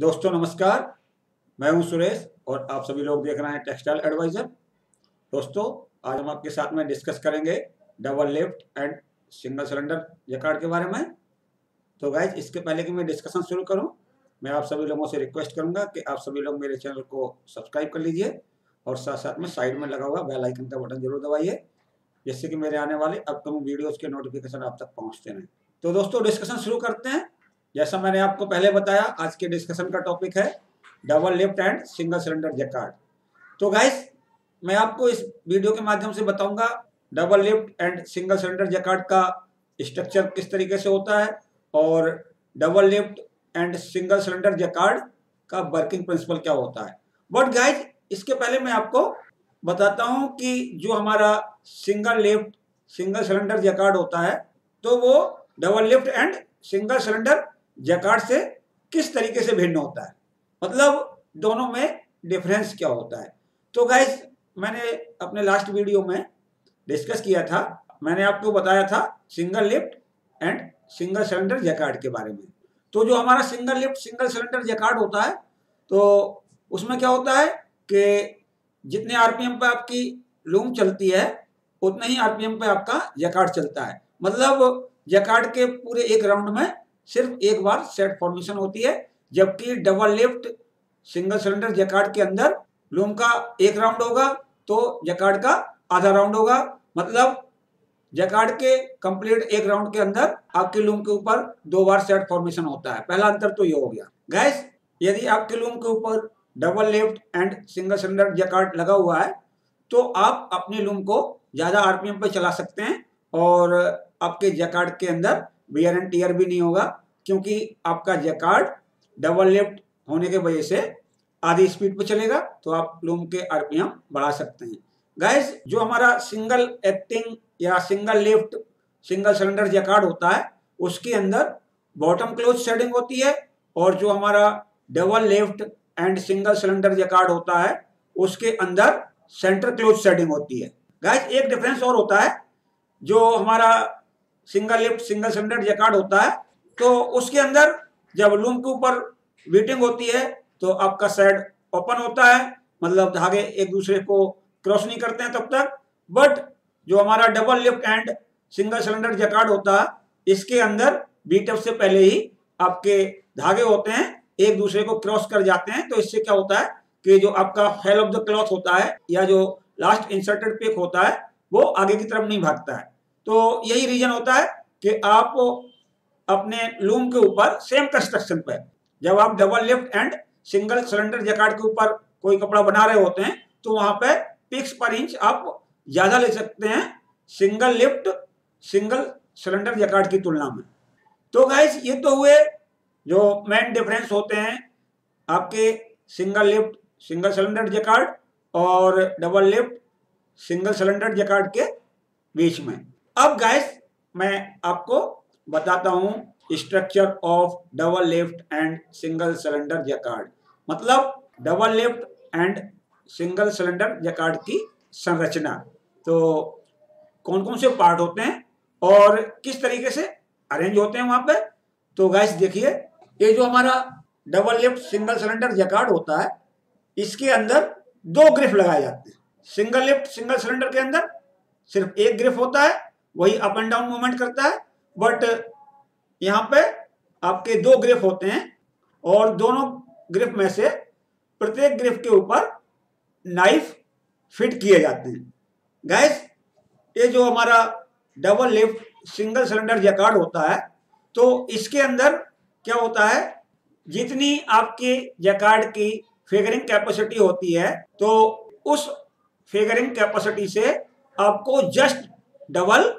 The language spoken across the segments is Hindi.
दोस्तों, नमस्कार। मैं हूँ सुरेश और आप सभी लोग देख रहे हैं टेक्सटाइल एडवाइजर। दोस्तों, आज हम आपके साथ में डिस्कस करेंगे double lift and single cylinder jacquard के बारे में। तो गाइज़ इसके पहले कि मैं डिस्कशन शुरू करूँ। मैं आप सभी लोगों से रिक्वेस्ट करूँगा कि आप सभी लोग मेरे चैनल को सब्सक्राइब कर लीजिए और साथ साथ में साइड में लगा हुआ बेल आइकन का बटन ज़रूर दबाइए, जिससे कि मेरे आने वाले अपकमिंग वीडियोज़ के नोटिफिकेशन आप तक पहुँचते रहें। तो दोस्तों डिस्कशन शुरू करते हैं। जैसा मैंने आपको पहले बताया, आज के डिस्कशन का टॉपिक है double lift and single cylinder jacquard तो गाइस मैं आपको इस वीडियो के माध्यम से बताऊँगा double lift and single cylinder jacquard का स्ट्रक्चर किस तरीके से होता है और double lift and single cylinder jacquard का वर्किंग प्रिंसिपल क्या होता है। बट गाइज़ इसके पहले मैं आपको बताता हूँ कि जो हमारा single lift single cylinder jacquard होता है तो वो double lift and single cylinder jacquard से किस तरीके से भिन्न होता है? मतलब दोनों में डिफरेंस क्या होता है? तो गाइस मैंने अपने लास्ट वीडियो में डिस्कस किया था। मैंने आपको बताया था single lift and single cylinder jacquard के बारे में। तो जो हमारा single lift single cylinder jacquard होता है तो उसमें क्या होता है कि जितने आरपीएम पे आपकी लूम चलती है, उतने ही आरपीएम पे आपका जैकार्ड चलता है। मतलब जैकार्ड के पूरे एक राउंड में सिर्फ़ एक बार सेट फॉर्मेशन होती है, जबकि double lift single cylinder jacquard के अंदर लूम का एक राउंड होगा तो जैकार्ड का आधा राउंड होगा। मतलब जैकार्ड के कंप्लीट एक राउंड के अंदर आपके लूम के ऊपर दो बार सेट फॉर्मेशन होता है। पहला अंतर तो ये हो गया। गैस यदि आपके लूम के ऊपर double lift and single cylinder jacquard लगा हुआ है तो आप अपने लूम को ज़्यादा आरपीएम पर चला सकते हैं और आपके जैकार्ड के अंदर बियर एंड टीयर भी नहीं होगा। क्योंकि आपका जैकार्ड डबल लिफ्ट होने के वजह से आधी स्पीड पे चलेगा तो आप लूम के आरपीएम बढ़ा सकते हैं। गैस जो हमारा सिंगल एक्टिंग या single lift single cylinder jacquard होता है, उसके अंदर बॉटम क्लोज शेडिंग होती है और जो हमारा double lift and single cylinder jacquard होता है, उसके अंदर सेंटर क्लोज शेडिंग होती है। गैस एक डिफरेंस और होता है, जो हमारा single lift single cylinder jacquard होता है तो उसके अंदर जब लूम के ऊपर बीटिंग होती है तो आपका साइड ओपन होता है मतलब धागे एक दूसरे को क्रॉस नहीं करते हैं तब तक। बट जो हमारा double lift and single cylinder jacquard होता है इसके अंदर बीटअप से पहले ही आपके धागे होते हैं, एक दूसरे को क्रॉस कर जाते हैं। तो इससे क्या होता है कि जो आपका हेल ऑफ़ द क्लॉथ होता है, या जो लास्ट इंसर्टेड पिक होता है, वो आगे की तरफ़ नहीं भागता है। तो यही रीजन होता है कि आप अपने लूम के ऊपर सेम कंस्ट्रक्शन पर जब आप double lift and single cylinder jacquard के ऊपर कोई कपड़ा बना रहे होते हैं तो वहाँ पे पिक्स पर इंच आप ज़्यादा ले सकते हैं single lift single cylinder jacquard की तुलना में। तो गाइस ये तो हुए जो मेन डिफरेंस होते हैं आपके single lift single cylinder jacquard और double lift single cylinder jacquard के बीच में। अब गाइस मैं आपको बताता हूँ structure of double lift and single cylinder jacquard मतलब double lift and single cylinder jacquard की संरचना। तो कौन कौन से पार्ट होते हैं और किस तरीके से अरेंज होते हैं वहाँ पे? तो गैस देखिए, ये जो हमारा double lift single cylinder jacquard होता है, इसके अंदर दो ग्रिफ लगाए जाते हैं। सिंगल लिफ्ट सिंगल सिलेंडर के अंदर सिर्फ़ एक ग्रिफ होता है, वही अप एंड डाउन मूवमेंट करता है बट यहाँ पे आपके दो ग्रिफ होते हैं और दोनों ग्रिफ में से प्रत्येक ग्रिफ के ऊपर नाइफ फिट किए जाते हैं। गैस ये जो हमारा double lift single cylinder jacquard होता है तो इसके अंदर क्या होता है? जितनी आपके जैकार्ड की फिगरिंग कैपेसिटी होती है तो उस फिगरिंग कैपेसिटी से आपको just double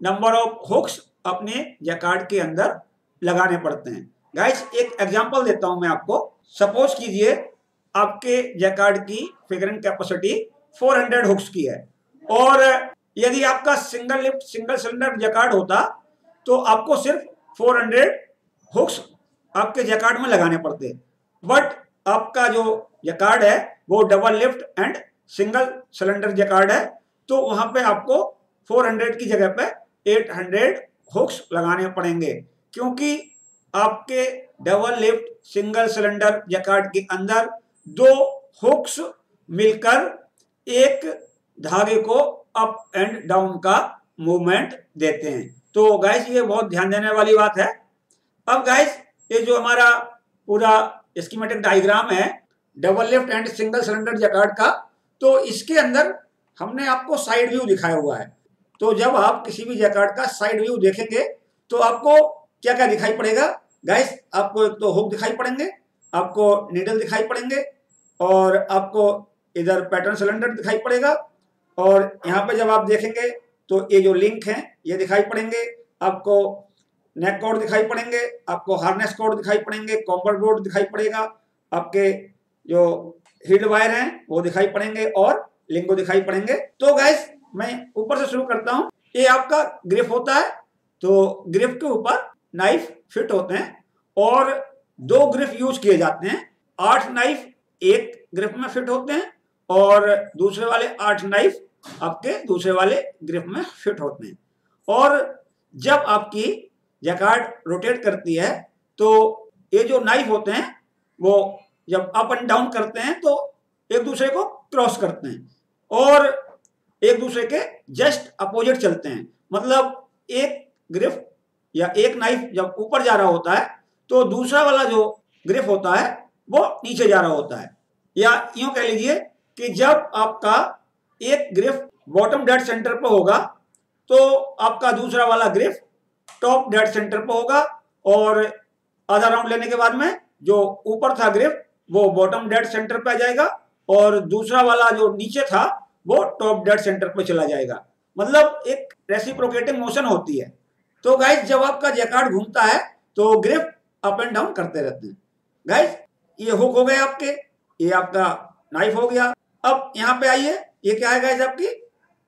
number of hooks अपने जैकार्ड के अंदर लगाने पड़ते हैं। गाइस एक एग्जांपल देता हूँ मैं आपको। सपोज़ कीजिए आपके जैकार्ड की फिगरिंग कैपेसिटी 400 हुक्स की है। और यदि आपका single lift single cylinder jacquard होता तो आपको सिर्फ़ 400 हुक्स आपके जैकार्ड में लगाने पड़ते। बट आपका जो जैकार्ड है, वो double lift and single cylinder jacquard है तो वहाँ पे आपको 400 की जगह पे 800 हुक्स लगाने पड़ेंगे, क्योंकि आपके double lift, single cylinder jacquard के अंदर दो हुक्स मिलकर एक धागे को अप एंड डाउन का मूवमेंट देते हैं। तो गाइस ये बहुत ध्यान देने वाली बात है। अब गाइस ये जो हमारा पूरा स्कीमेटिक डायग्राम है double lift and single cylinder jacquard का तो इसके अंदर हमने आपको साइड व्यू दिखाया हुआ है। तो जब आप किसी भी जैकार्ड का साइड व्यू देखेंगे तो आपको क्या क्या दिखाई पड़ेगा? गाइस आपको एक तो हुक दिखाई पड़ेंगे, आपको नीडल दिखाई पड़ेंगे, और आपको इधर पैटर्न सिलेंडर दिखाई पड़ेगा, और यहाँ पे जब आप देखेंगे तो ये जो लिंक हैं, ये दिखाई पड़ेंगे, आपको नेक कोड दिखाई पड़ेंगे, आपको हार्नेस कोड दिखाई पड़ेंगे कॉम्बर बोर्ड दिखाई पड़ेगा, आपके जो हील्ड वायर हैं, वो दिखाई पड़ेंगे, और लिंगो दिखाई पड़ेंगे। तो गैस मैं ऊपर से शुरू करता हूँ। ये आपका ग्रिफ होता है तो ग्रिफ के ऊपर नाइफ फिट होते हैं और दो ग्रिफ यूज़ किए जाते हैं। आठ नाइफ एक ग्रिफ में फिट होते हैं और दूसरे वाले आठ नाइफ आपके दूसरे वाले ग्रिफ में फिट होते हैं। और जब आपकी जैकार्ड रोटेट करती है तो ये जो नाइफ होते हैं, वो जब अप एंड डाउन करते हैं तो एक दूसरे को क्रॉस करते हैं। और एक दूसरे के जस्ट अपोजिट चलते हैं। मतलब एक ग्रिफ या एक नाइफ जब ऊपर जा रहा होता है तो दूसरा वाला जो ग्रिफ होता है, वो नीचे जा रहा होता है। या यूँ कह लीजिए कि जब आपका एक ग्रिफ बॉटम डेड सेंटर पर होगा तो आपका दूसरा वाला ग्रिफ टॉप डेड सेंटर पर होगा और आधा राउंड लेने के बाद में जो ऊपर था ग्रिफ, वो बॉटम डेड सेंटर पर आ जाएगा और दूसरा वाला जो नीचे था वो टॉप डेड सेंटर पे चला जाएगा। मतलब एक रेसिप्रोकेटिंग मोशन होती है। तो गाइस जब आपका जैकार्ड घूमता है तो ग्रिप अप एंड डाउन करते रहते हैं। गाइस ये हुक हो गए आपके, ये आपका नाइफ हो गया। अब यहाँ पे आइए, ये क्या है गाइस आपकी?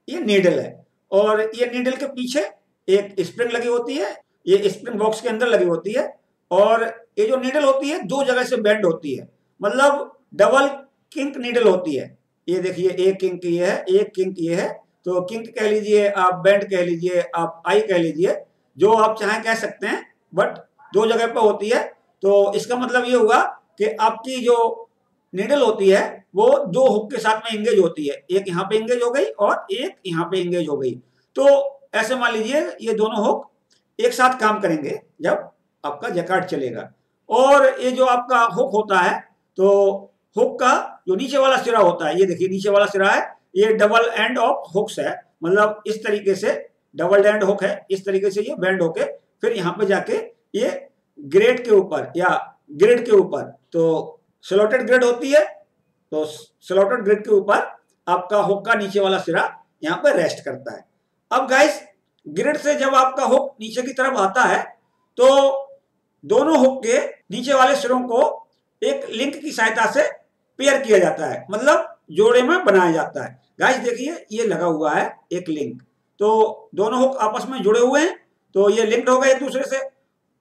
ये नीडल है। और ये नीडल के पीछे एक स्प्रिंग लगी होती है, ये स्प्रिंग बॉक्स के अंदर लगी होती है। और ये जो नीडल होती है, दो जगह से बेंड होती है। मतलब डबल किंक नीडल होती है। ये देखिए, एक किंक ये है, एक किंक ये है। तो किंक कह लीजिए, आप बेंड कह लीजिए, आप आई कह लीजिए, जो आप चाहें कह सकते हैं, बट दो जगह पर होती है। तो इसका मतलब ये हुआ कि आपकी जो नीडल होती है, वो दो हुक के साथ में इंगेज होती है। एक यहाँ पे इंगेज हो गई और एक यहाँ पे इंगेज हो गई। तो ऐसे मान लीजिए, ये दोनों हुक एक साथ काम करेंगे जब आपका जैकार्ड चलेगा। और ये जो आपका हुक होता है तो हुक का जो नीचे वाला सिरा होता है, ये देखिए, नीचे वाला सिरा है, ये डबल एंड ऑफ़ हुक्स है मतलब इस तरीके से डबल एंड हुक है, इस तरीके से ये बेंड होके फिर यहाँ पे जाके ये ग्रेड के ऊपर या ग्रेड के ऊपर तो स्लॉटेड ग्रेड होती है तो स्लॉटेड ग्रेड के ऊपर आपका हुक का नीचे वाला सिरा यहाँ पर रेस्ट करता है। अब गाइस ग्रिड से जब आपका हुक नीचे की तरफ़ आता है तो दोनों हुक के नीचे वाले सिरों को एक लिंक की सहायता से पेयर किया जाता है मतलब जोड़े में बनाया जाता है। गाइस देखिए, ये लगा हुआ है एक लिंक तो दोनों हुक आपस में जुड़े हुए हैं तो ये लिंक्ड हो गए एक दूसरे से।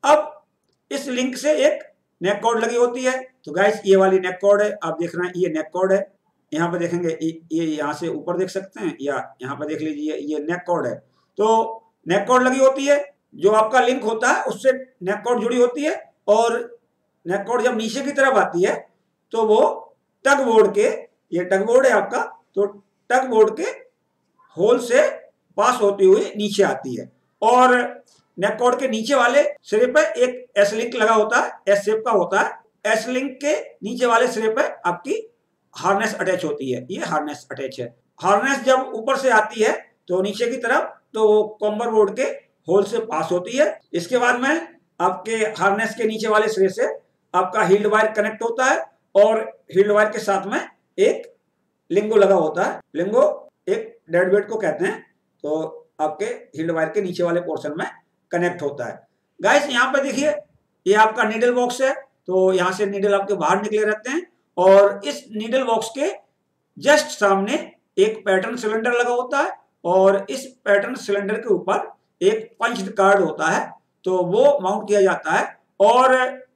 अब इस लिंक से एक नेक कॉर्ड लगी होती है। तो गाइस ये वाली नेक कॉर्ड है, आप देख रहे हैं, ये नेक कॉर्ड है। यहाँ पर देखेंगे, ये यहाँ से ऊपर देख सकते हैं, या यहाँ पर देख लीजिए, ये नेक कॉर्ड है। तो नेक कॉर्ड लगी होती है, जो आपका लिंक होता है, उससे नेक कॉर्ड जुड़ी होती है, और नेक कॉर्ड जब नीचे की तरफ़ आती है तो वो टग बोर्ड के, ये टग बोर्ड है आपका तो टग बोर्ड के होल से पास होती हुई नीचे आती है। और नेक कॉर्ड के नीचे वाले सिरे पे एक एस लिंक लगा होता है एस शेप का होता है। एस लिंक के नीचे वाले सिरे पर आपकी हार्नेस अटैच होती है। ये हार्नेस अटैच है। हार्नेस जब ऊपर से आती है तो नीचे की तरफ़ तो वो कॉम्बर बोर्ड के होल से पास होती है। इसके बाद में आपके हार्नेस के नीचे वाले सिरे से आपका हील्ड वायर कनेक्ट होता है। और हील्ड वायर के साथ में एक लिंगो लगा होता है। लिंगो एक डेड वेट को कहते हैं तो आपके हील्ड वायर के नीचे वाले पोर्शन में कनेक्ट होता है। गाइस, यहाँ पे देखिए, ये आपका नीडल बॉक्स है तो यहाँ से नीडल आपके बाहर निकले रहते हैं और इस नीडल बॉक्स के जस्ट सामने एक पैटर्न सिलेंडर लगा होता है और इस पैटर्न सिलेंडर के ऊपर एक पंच कार्ड होता है तो वो माउंट किया जाता है। और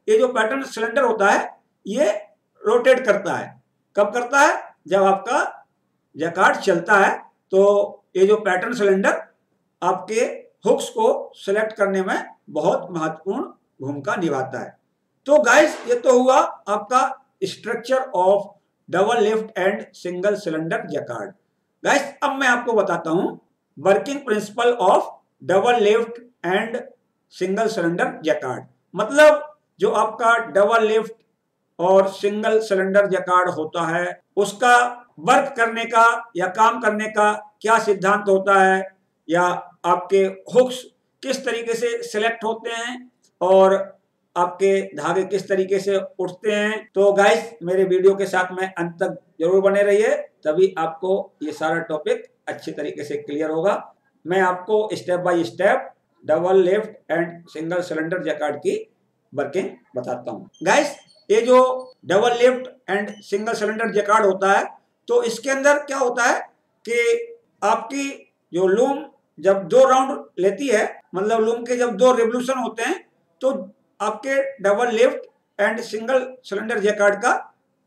ये जो पैटर्न सिलेंडर होता है, ये रोटेट करता है। कब करता है? जब आपका जैकार्ड चलता है तो ये जो पैटर्न सिलेंडर आपके हुक्स को सिलेक्ट करने में बहुत महत्वपूर्ण भूमिका निभाता है। तो गाइस ये तो हुआ आपका structure of double lift and single cylinder jacquard guys अब मैं आपको बताता हूँ working principle of double lift and single cylinder jacquard मतलब जो आपका डबल लिफ्ट और सिंगल सिलेंडर जैकार्ड होता है, उसका वर्क करने का या काम करने का क्या सिद्धांत होता है, या आपके हुक्स किस तरीके से सिलेक्ट होते हैं और आपके धागे किस तरीके से उठते हैं। तो गाइस मेरे वीडियो के साथ में अंत तक ज़रूर बने रहिए, तभी आपको ये सारा टॉपिक अच्छे तरीके से क्लियर होगा। मैं आपको step by step double left and single cylinder jacquard की वर्किंग बताता हूँ। गाइस ये जो double lift and single cylinder jacquard होता है तो इसके अंदर क्या होता है कि आपकी जो लूम जब दो राउंड लेती है मतलब लूम के जब दो रेवल्यूशन होते हैं तो आपके double lift and single cylinder jacquard का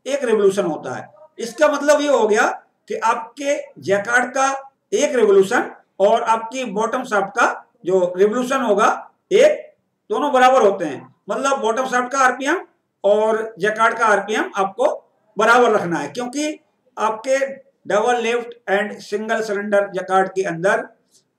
एक रेवल्यूशन होता है। इसका मतलब ये हो गया कि आपके जैकार्ड का एक रेवल्यूशन और आपकी बॉटम शाफ्ट का जो रेवल्यूशन होगा, एक दोनों बराबर होते हैं। मतलब बॉटम शाफ्ट का आरपीएम और जैकार्ड का आरपीएम आपको बराबर रखना है, क्योंकि आपके double lift and single cylinder jacquard के अंदर,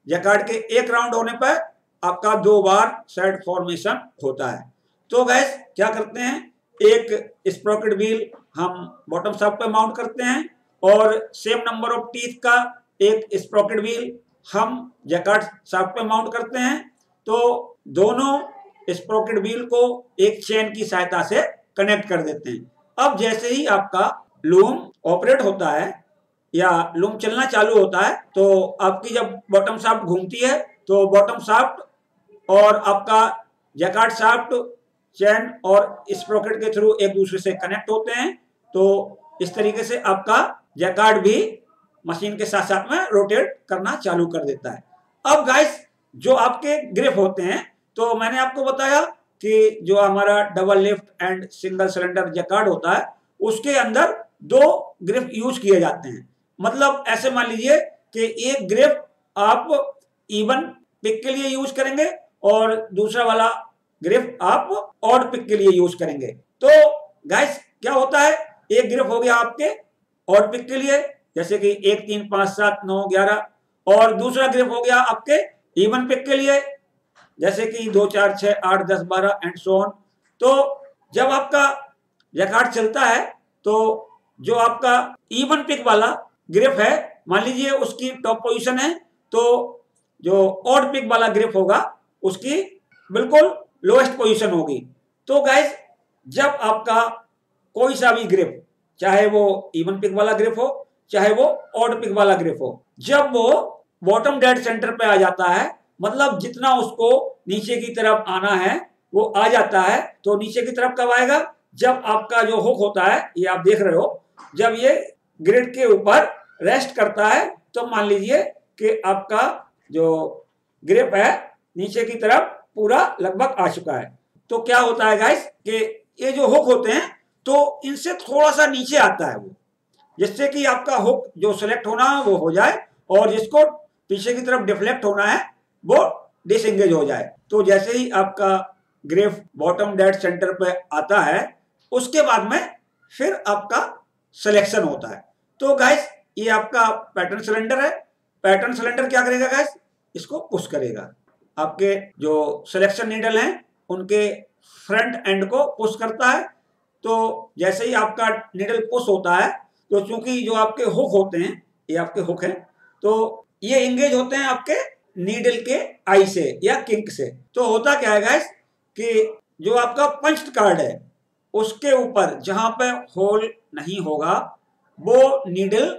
जैकार्ड के एक राउंड होने पर आपका दो बार सेट फॉर्मेशन होता है। तो गैस क्या करते हैं? एक स्प्रोकेट व्हील हम बॉटम शाफ्ट पे माउंट करते हैं और सेम नंबर ऑफ़ टीथ का एक स्प्रोकेट व्हील हम जैकार्ड शाफ्ट पे माउंट करते हैं। तो दोनों स्प्रोकेट व्हील को एक चेन की सहायता से कनेक्ट कर देते हैं। अब जैसे ही आपका लूम ऑपरेट होता है या लूम चलना चालू होता है तो आपकी जब बॉटम शाफ्ट घूमती है तो बॉटम शाफ्ट और आपका जैकार्ड शाफ्ट, चैन और स्प्रोकेट के थ्रू एक दूसरे से कनेक्ट होते हैं तो इस तरीके से आपका जैकार्ड भी मशीन के साथ साथ में रोटेट करना चालू कर देता है। अब गाइस जो आपके ग्रिप होते हैं तो मैंने आपको बताया कि जो हमारा double lift and single cylinder jacquard होता है, उसके अंदर दो ग्रिप यूज़ किए जाते हैं। मतलब ऐसे मान लीजिए कि एक ग्रिप आप इवन पिक के लिए यूज़ करेंगे और दूसरा वाला ग्रिप आप ऑड पिक के लिए यूज़ करेंगे। तो गाइस क्या होता है? एक ग्रिफ हो गया आपके ऑड पिक के लिए, जैसे कि एक, तीन, पाँच, सात, नौ, ग्यारह, और दूसरा ग्रिफ हो गया आपके इवन पिक के लिए। जैसे कि दो, चार, छह, आठ, दस, बारह एंड सोन तो जब आपका जैकार्ड चलता है तो जो आपका इवन पिक वाला ग्रिप है, मान लीजिए उसकी टॉप पोजीशन है तो जो ऑड पिक वाला ग्रिप होगा, उसकी बिल्कुल लोएस्ट पोजीशन होगी। तो गाइज़ जब आपका कोई सा भी ग्रिप चाहे वो इवन पिक वाला ग्रिप हो, चाहे वो ऑड पिक वाला ग्रिप हो, जब वो बॉटम डेड सेंटर पे आ जाता है मतलब जितना उसको नीचे की तरफ़ आना है, वो आ जाता है। तो नीचे की तरफ़ कब आएगा? जब आपका जो हुक होता है, ये आप देख रहे हो, जब ये ग्रिड के ऊपर रेस्ट करता है तो मान लीजिए कि आपका जो ग्रिप है, नीचे की तरफ़ पूरा लगभग आ चुका है। तो क्या होता है गाइस कि ये जो हुक होते हैं तो इनसे थोड़ा सा नीचे आता है वो, जिससे कि आपका हुक जो सिलेक्ट होना है, वो हो जाए, और जिसको पीछे की तरफ़ डिफ्लेक्ट होना है वो डिसंगेज हो जाए। तो जैसे ही आपका ग्रेफ बॉटम डेड सेंटर पे आता है, उसके बाद में फिर आपका सिलेक्शन होता है। तो गैस ये आपका पैटर्न सिलेंडर है। पैटर्न सिलेंडर क्या करेगा गैस इसको पुश करेगा। आपके जो सिलेक्शन नीडल हैं, उनके फ्रंट एंड को पुश करता है। तो जैसे ही आपका नीडल पुश होता है तो चूँकि जो आपके हुक होते हैं, ये आपके हुक हैं तो ये इंगेज होते हैं आपके नीडल के आई से या किंक से। तो होता क्या है गैस कि जो आपका पंच कार्ड है, उसके ऊपर जहाँ पे होल नहीं होगा, वो नीडल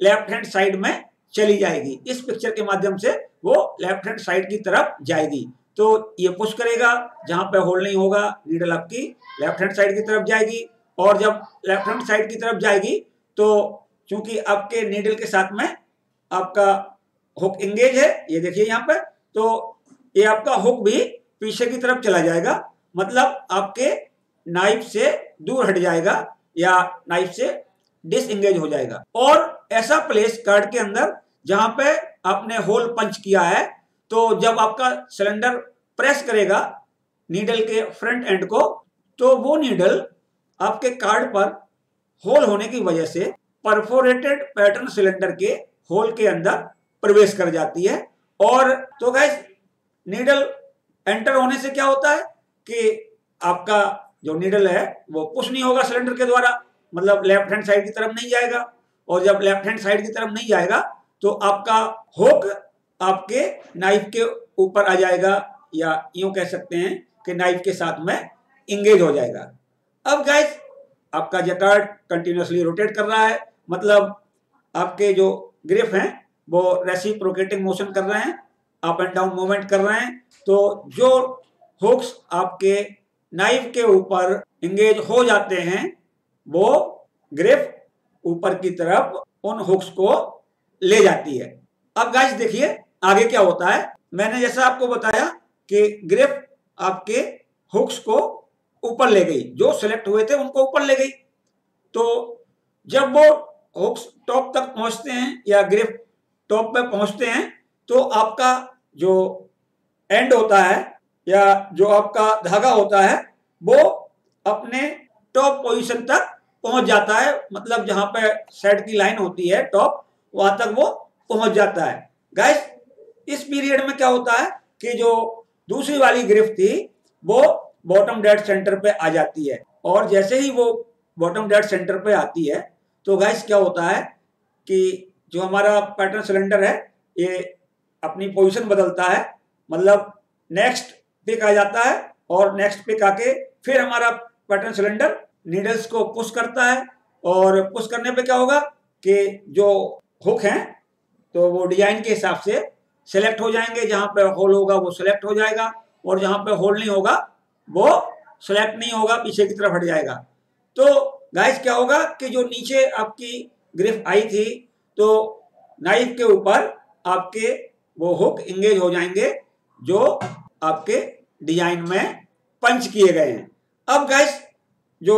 लेफ़्ट हैंड साइड में चली जाएगी। इस पिक्चर के माध्यम से वो लेफ़्ट हैंड साइड की तरफ़ जाएगी। तो ये पुश करेगा, जहाँ पे होल नहीं होगा नीडल आपकी लेफ़्ट हैंड साइड की तरफ़ जाएगी। और जब लेफ़्ट हैंड साइड की तरफ़ जाएगी तो चूँकि आपके नीडल के साथ में आपका हुक इंगेज है, ये देखिए यहाँ पर तो ये आपका हुक भी पीछे की तरफ़ चला जाएगा मतलब आपके नाइफ से दूर हट जाएगा या नाइफ से डिसंगेज हो जाएगा। और ऐसा प्लेस कार्ड के अंदर जहाँ पे आपने होल पंच किया है तो जब आपका सिलेंडर प्रेस करेगा नीडल के फ्रंट एंड को तो वो नीडल आपके कार्ड पर होल होने की वजह से परफोरेटेड पैटर्न सिलेंडर के होल के अंदर प्रवेश कर जाती है। और तो गैस नीडल एंटर होने से क्या होता है कि आपका जो नीडल है, वो पुश नहीं होगा सिलेंडर के द्वारा। मतलब लेफ़्ट हैंड साइड की तरफ़ नहीं जाएगा। और जब लेफ़्ट हैंड साइड की तरफ़ नहीं जाएगा तो आपका होक आपके नाइफ के ऊपर आ जाएगा, या यूँ कह सकते हैं कि नाइफ के साथ में इंगेज हो जाएगा। अब गैस आपका जकार्ड कंटिन्यूसली रोटेट कर रहा है। मतलब आपके जो ग्रिफ हैं वो रेसिप्रोकेटिंग मोशन कर रहे हैं अप एंड डाउन मूवमेंट कर रहे हैं तो जो हुक्स आपके नाइफ के ऊपर इंगेज हो जाते हैं, वो ग्रिफ ऊपर की तरफ़ उन हुक्स को ले जाती है। अब गाइस देखिए, आगे क्या होता है? मैंने जैसा आपको बताया कि ग्रिफ आपके हुक्स को ऊपर ले गई, जो सिलेक्ट हुए थे उनको ऊपर ले गई। तो जब वो हुक्स टॉप तक पहुँचते हैं या ग्रिफ टॉप पे पहुँचते हैं तो आपका जो एंड होता है, या जो आपका धागा होता है, वो अपने टॉप पोजीशन तक पहुँच जाता है। मतलब जहाँ पे सेट की लाइन होती है टॉप वहाँ तक वो पहुँच जाता है। गैस इस पीरियड में क्या होता है कि जो दूसरी वाली ग्रिफ थी, वो बॉटम डेड सेंटर पे आ जाती है। और जैसे ही वो बॉटम डेड सेंटर पे आती है तो गैस क्या होता है कि जो हमारा पैटर्न सिलेंडर है, ये अपनी पोजीशन बदलता है। मतलब नेक्स्ट पिक आ जाता है और नेक्स्ट पिक आके फिर हमारा पैटर्न सिलेंडर नीडल्स को पुश करता है। और पुश करने पे क्या होगा कि जो हुक हैं तो वो डिज़ाइन के हिसाब से सेलेक्ट हो जाएँगे। जहाँ पे होल होगा, वो सेलेक्ट हो जाएगा। और जहाँ पे होल नहीं होगा, वो सेलेक्ट नहीं होगा, पीछे की तरफ़ हट जाएगा। तो गाइस क्या होगा कि जो नीचे आपकी ग्रिफ आई थी तो नाइफ के ऊपर आपके वो हुक इंगेज हो जाएँगे, जो आपके डिज़ाइन में पंच किए गए हैं। अब गैस जो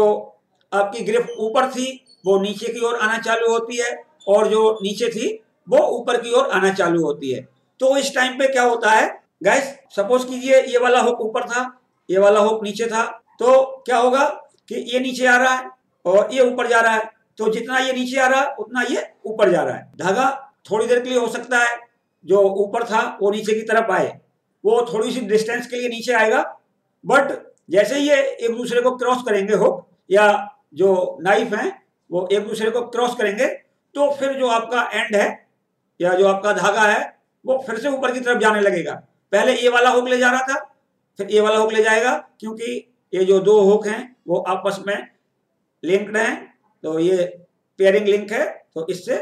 आपकी ग्रिफ ऊपर थी, वो नीचे की ओर आना चालू होती है, और जो नीचे थी, वो ऊपर की ओर आना चालू होती है। तो इस टाइम पे क्या होता है? गैस सपोज़ कीजिए ये वाला हुक ऊपर था, ये वाला हुक नीचे था तो क्या होगा कि ये नीचे आ रहा है, और ये ऊपर जा रहा है। तो जितना ये नीचे आ रहा उतना ये ऊपर जा रहा है। धागा थोड़ी देर के लिए हो सकता है, जो ऊपर था, वो नीचे की तरफ़ आए। वो थोड़ी सी डिस्टेंस के लिए नीचे आएगा बट जैसे ये एक दूसरे को क्रॉस करेंगे हुक या जो नाइफ है, वो एक दूसरे को क्रॉस करेंगे तो फिर जो आपका एंड है, या जो आपका धागा है, वो फिर से ऊपर की तरफ़ जाने लगेगा। पहले ये वाला हुक ले जा रहा था, फिर ये वाला हुक ले जाएगा, क्योंकि ये जो दो हुक हैं, वो आपस में लिंक्ड हैं तो ये पेयरिंग लिंक है तो इससे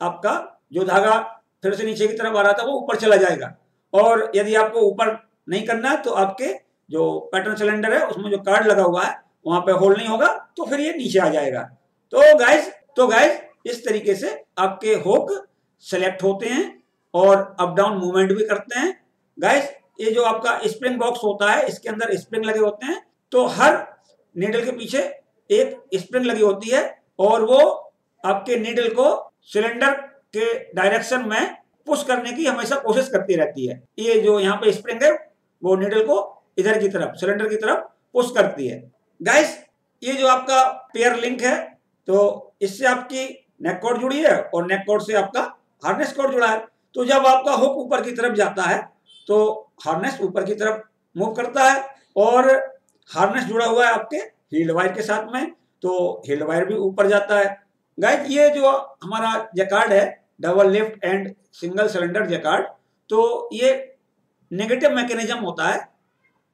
आपका जो धागा फिर से नीचे की तरफ़ आ रहा था, वो ऊपर चला जाएगा। और यदि आपको ऊपर नहीं करना है तो आपके जो पैटर्न सिलेंडर है, उसमें जो कार्ड लगा हुआ है, वहाँ पे होल्ड नहीं होगा तो फिर ये नीचे आ जाएगा। तो गाइस तो गाइस इस तरीके से आपके होक सेलेक्ट होते हैं और अप डाउन मूवमेंट भी करते हैं। गाइस ये जो आपका स्प्रिंग बॉक्स होता है, इसके अंदर स्प्रिंग लगे होते हैं तो हर नीडल के पीछे एक स्प्रिंग लगी होती है और वो आपके नीडल को सिलेंडर के डायरेक्शन में पुश करने की हमेशा कोशिश करती रहती है। ये जो यहाँ पे स्प्रिंग है, वो नीडल को इधर की तरफ़ सिलेंडर की तरफ़ पुश करती है। गाइस ये जो आपका पेयर लिंक है तो इससे आपकी नेक कोड जुड़ी है और नेक कोड से आपका हार्नेस कोड जुड़ा है। तो जब आपका हुक ऊपर की तरफ़ जाता है तो हार्नेस ऊपर की तरफ़ मूव करता है और हार्नेस जुड़ा हुआ है आपके हील्ड वायर के साथ में तो हील्ड वायर भी ऊपर जाता है। गाइस ये जो हमारा जैकार्ड है double lift and single cylinder jacquard तो ये नेगेटिव मैकेनिज्म होता है।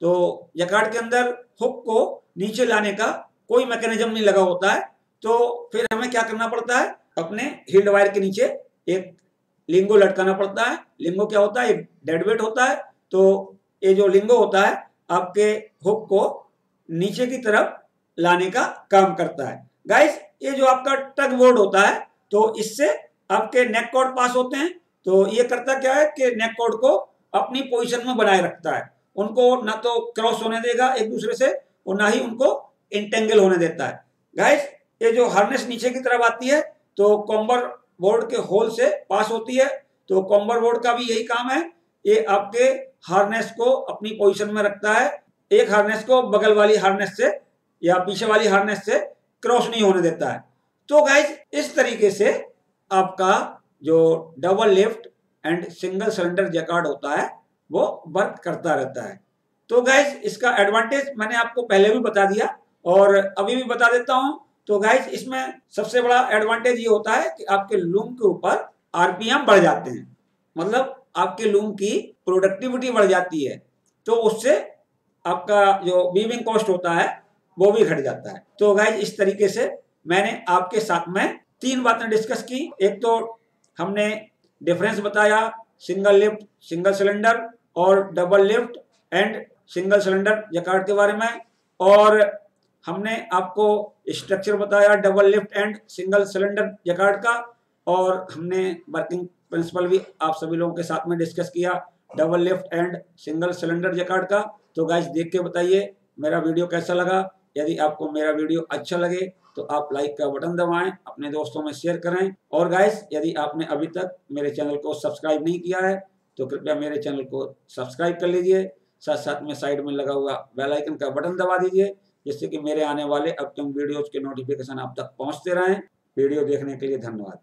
तो जैकार्ड के अंदर हुक को नीचे लाने का कोई मैकेनिज्म नहीं लगा होता है। तो फिर हमें क्या करना पड़ता है? अपने हील्ड वायर के नीचे एक लिंगो लटकाना पड़ता है। लिंगो क्या होता है? डेड वेट होता है। तो ये जो लिंगो होता है, आपके हुक को नीचे की तरफ़ लाने का काम करता है। गाइस ये जो आपका टग बोर्ड होता है तो इससे आपके नेक कॉर्ड पास होते हैं। तो ये करता क्या है कि नेक कॉर्ड को अपनी पोजीशन में बनाए रखता है। उनको ना तो क्रॉस होने देगा एक दूसरे से, और ना ही उनको इंटेंगल होने देता है। गाइस ये जो हार्नेस नीचे की तरफ़ आती है तो कॉम्बर बोर्ड के होल से पास होती है। तो कॉम्बर बोर्ड का भी यही काम है। ये आपके हार्नेस को अपनी पोजीशन में रखता है। एक हार्नेस को बगल वाली हार्नेस से या पीछे वाली हार्नेस से क्रॉस नहीं होने देता है। तो गाइज़ इस तरीके से आपका जो double lift and single cylinder jacquard होता है, वो वर्क करता रहता है। तो गाइज़ इसका एडवांटेज मैंने आपको पहले भी बता दिया और अभी भी बता देता हूँ। तो गाइज़ इसमें सबसे बड़ा एडवांटेज ये होता है कि आपके लूम के ऊपर आरपीएम बढ़ जाते हैं। मतलब आपके लूम की प्रोडक्टिविटी बढ़ जाती है। तो उससे आपका जो वीविंग कॉस्ट होता है वो भी घट जाता है। तो गाइज़ इस तरीके से मैंने आपके साथ में तीन बातें डिस्कस की। एक तो हमने डिफरेंस बताया सिंगल लिफ्ट सिंगल सिलेंडर और double lift and single cylinder jacquard के बारे में। और हमने आपको स्ट्रक्चर बताया double lift and single cylinder jacquard का। और हमने वर्किंग प्रिंसिपल भी आप सभी लोगों के साथ में डिस्कस किया double lift and single cylinder jacquard का। तो गाइज़ देख के बताइए, मेरा वीडियो कैसा लगा? यदि आपको मेरा वीडियो अच्छा लगे तो आप लाइक का बटन दबाएँ, अपने दोस्तों में शेयर करें। और गाइस यदि आपने अभी तक मेरे चैनल को सब्सक्राइब नहीं किया है तो कृपया मेरे चैनल को सब्सक्राइब कर लीजिए। साथ साथ में साइड में लगा हुआ बेल आइकन का बटन दबा दीजिए, जिससे कि मेरे आने वाले अपकमिंग वीडियोज़ के नोटिफिकेशन आप तक पहुँचते रहें। वीडियो देखने के लिए धन्यवाद।